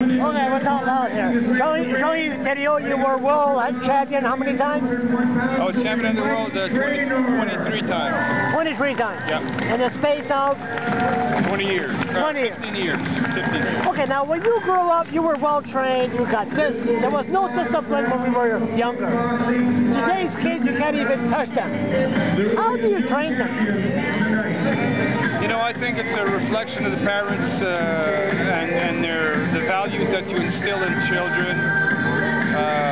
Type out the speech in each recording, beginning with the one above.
Okay, what's all about here? Joey, Joey Theriault, you were world champion how many times? I was champion of the world uh, 20, 23 times. 23 times? Yeah. And the space out? 20 years. Uh, 20 years. 15 years. 15 years. Okay, now when you grew up, you were well trained, you got this. There was no discipline when we were younger. Today's kids, you can't even touch them. How do you train them? I think it's a reflection of the parents uh, and, and their the values that you instill in children. Uh,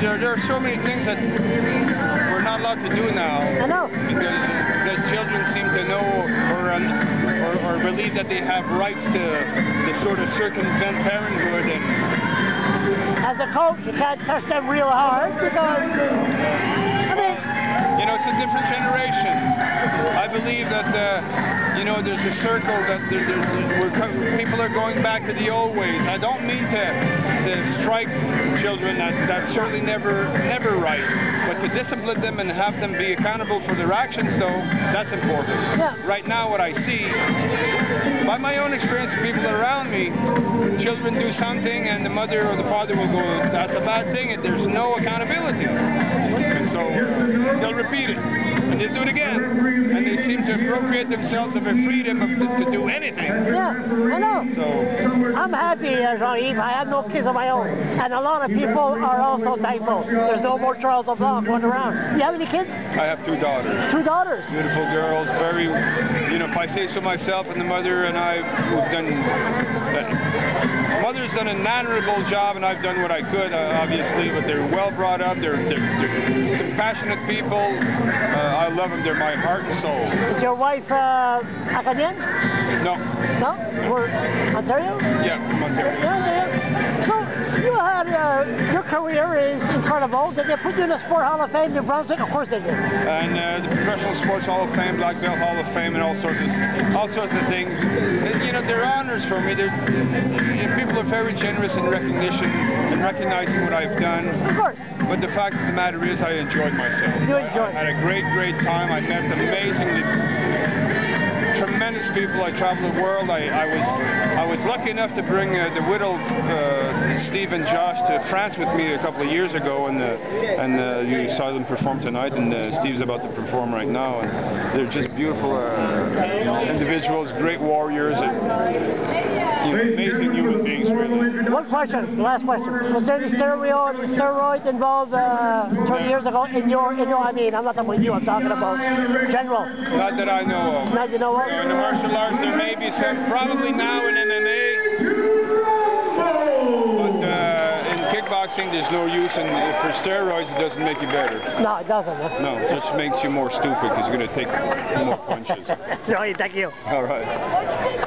there, there are so many things that we're not allowed to do now. I know. Because, because children seem to know or, or, or believe that they have rights to, to sort of circumvent parenthood and As a coach, you can't touch them real hard because, I mean, You know, it's a different generation. There's a circle that there, there, people are going back to the old ways. I don't mean to, to strike children. That, that's certainly never, never right. But to discipline them and have them be accountable for their actions, though, that's important. Yeah. Right now, what I see, by my own experience with people around me, children do something and the mother or the father will go, that's a bad thing, and there's no accountability. And so they'll repeat it, and they'll do it again, and they seem to appropriate themselves of a freedom of, to, to do anything. yeah, I know. So I'm happy, uh, Jean-Yves. I have no kids of my own. And a lot of people are also thankful. There's no more Charles LeBlanc going around. You have any kids? I have two daughters. Two daughters. Beautiful girls, very, you know, if I say so myself, and the mother and I, we've done, uh, mother's done an admirable job, and I've done what I could, uh, obviously, but they're well brought up, they're, they're, they're compassionate people, uh, I love them, they're my heart and soul. Is your wife uh, Acadian? No, No? Or Ontario? yeah, from Ontario. Yeah. So you had uh, your career is incredible. Did they put you in the Sport Hall of Fame, New Brunswick? Of course they did. and uh, the Professional Sports Hall of Fame, Black Belt Hall of Fame, and all sorts of all sorts of things. And, you know, they're honors for me. They're, people are very generous in recognition and recognizing what I've done. Of course. But the fact of the matter is, I enjoyed myself. You enjoyed. I had a great, great time. I met amazingly tremendous people. I traveled the world. I, I was I was lucky enough to bring uh, the Whittle, uh, Steve and Josh to France with me a couple of years ago, and uh, and uh, you saw them perform tonight. And uh, Steve's about to perform right now, and they're just beautiful uh, individuals, great warriors, and you know, amazing human beings, really. One question, last question. Was there any steroid, steroid involved uh, 20 years ago in your, in your, I mean, I'm not talking about you, I'm talking about general. Not that I know of. Now you know what? Uh, in the martial arts, there may be some, probably now in MMA. But uh, in kickboxing, there's no use, and for steroids, it doesn't make you better. No, it doesn't. Huh? No, it just makes you more stupid because you're going to take more punches. no, thank you. All right.